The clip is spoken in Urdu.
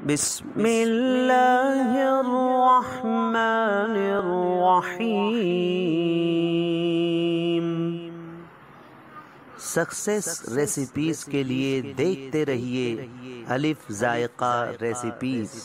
بسم اللہ الرحمن الرحیم سکسیس ریسیپیز کے لیے دیکھتے رہیے الف ذائقہ ریسیپیز